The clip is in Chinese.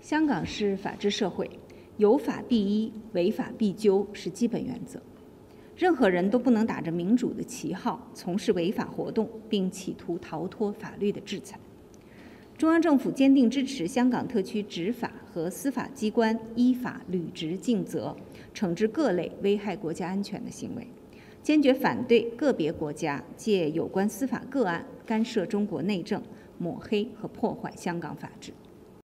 香港是法治社会有法必依违法必究是基本原则。任何人都不能打着民主的旗号从事违法活动并企图逃脱法律的制裁。中央政府坚定支持香港特区执法和司法机关依法履职尽责惩治各类危害国家安全的行为。坚决反对个别国家借有关司法个案干涉中国内政抹黑和破坏香港法治。